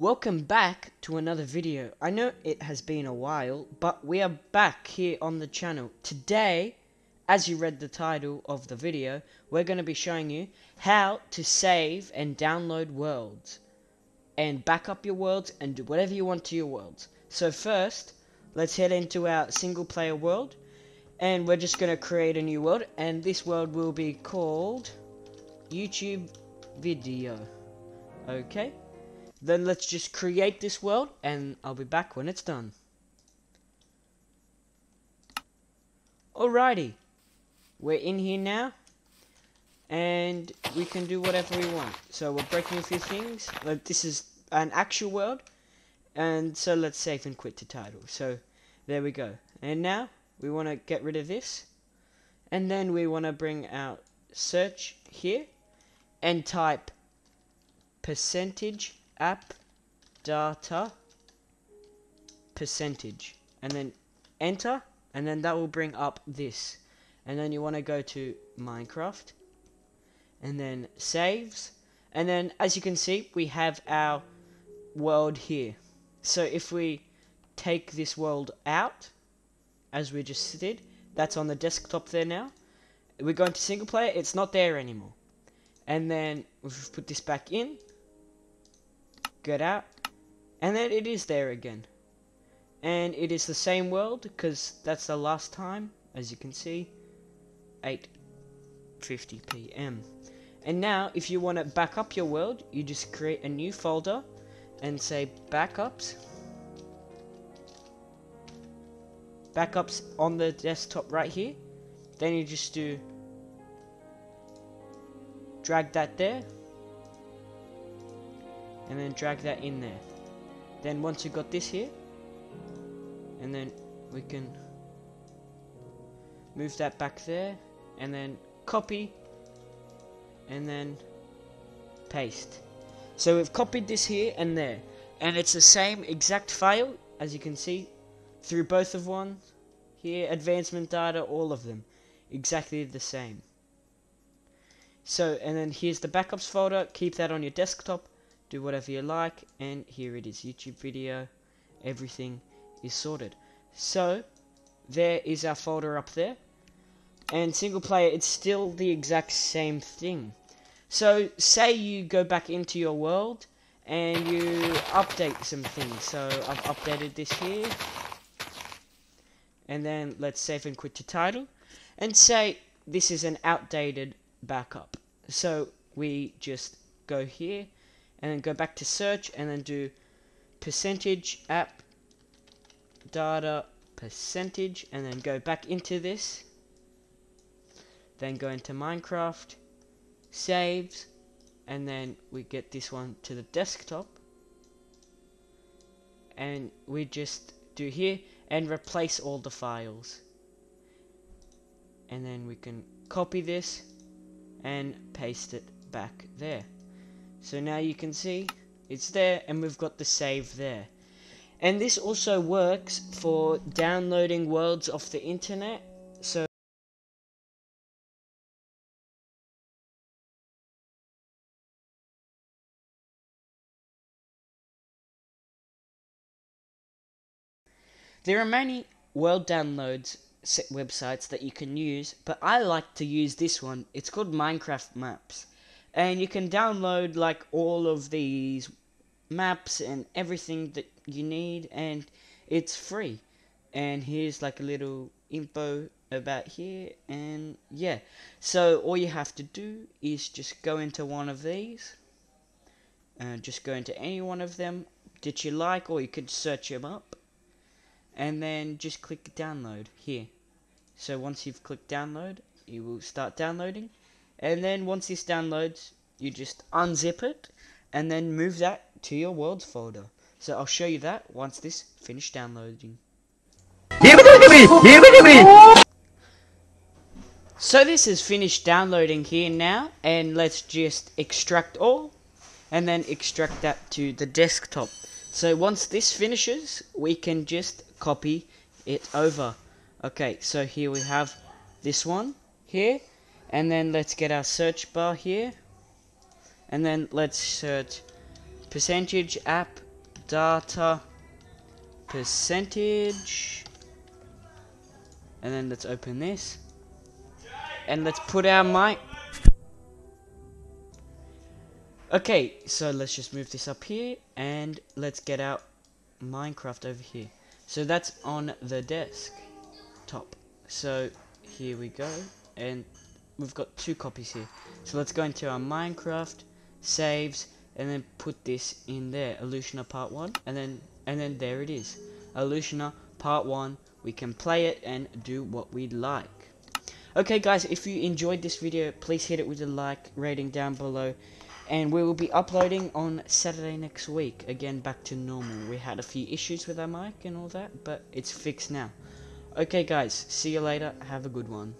Welcome back to another video. I know it has been a while, but we are back here on the channel. Today, as you read the title of the video, we're going to be showing you how to save and download worlds. And back up your worlds and do whatever you want to your worlds. So first, let's head into our single player world. And we're just going to create a new world. And this world will be called YouTube Video. Okay. Then let's just create this world and I'll be back when it's done. Alrighty. We're in here now. And we can do whatever we want. So we're breaking a few things. Like this is an actual world. And so let's save and quit the title. So there we go. And now we want to get rid of this. And then we want to bring out search here. And type percentage app data percentage. And then enter and then that will bring up this. And then you want to go to Minecraft and then saves. And then as you can see we have our world here. So if we take this world out as we just did that's on the desktop there now. We go into single player it's not there anymore. And then we've put this back in get out, and then it is there again. And it is the same world, because that's the last time, as you can see, 8.50 p.m. And now, if you want to back up your world, you just create a new folder, and say backups. Backups on the desktop right here. Then you just do drag that there and then drag that in there. Then once you've got this here and then we can move that back there and then copy and then paste. So we've copied this here and there and it's the same exact file as you can see through both of one here advancement data all of them exactly the same. So and then here's the backups folder keep that on your desktop do whatever you like, and here it is, YouTube video, everything is sorted. So, there is our folder up there, and single player, it's still the exact same thing. So, say you go back into your world, and you update some things. So, I've updated this here, and then let's save and quit to title, and say this is an outdated backup. So, we just go here, and then go back to search and then do percentage app data percentage and then go back into this. Then go into Minecraft saves and then we get this one to the desktop. And we just do here and replace all the files. And then we can copy this and paste it back there so now you can see it's there and we've got the save there. And this also works for downloading worlds off the internet. So There are many world downloads websites that you can use, but I like to use this one. It's called Minecraft Maps and you can download like all of these maps and everything that you need and it's free. And here's like a little info about here and yeah. So all you have to do is just go into one of these and just go into any one of them that you like or you could search them up and then just click download here. So once you've clicked download it will start downloading and then once this downloads you just unzip it and then move that to your worlds folder. So I'll show you that once this finished downloading. So this is finished downloading here now and let's just extract all and then extract that to the desktop. So once this finishes we can just copy it over. Okay so here we have this one here and then let's get our search bar here. And then let's search percentage app data percentage. And then let's open this. And let's put our mic. Okay so let's just move this up here and let's get out Minecraft over here. So that's on the desk. Top. So here we go. And we've got two copies here. So let's go into our Minecraft saves and then put this in there Elutioner part 1 and then and then there it is Elutioner part 1 we can play it and do what we'd like. Okay guys if you enjoyed this video please hit it with a like rating down below. And we will be uploading on Saturday next week. Again back to normal. We had a few issues with our mic and all that but it's fixed now. Okay guys see you later. Have a good one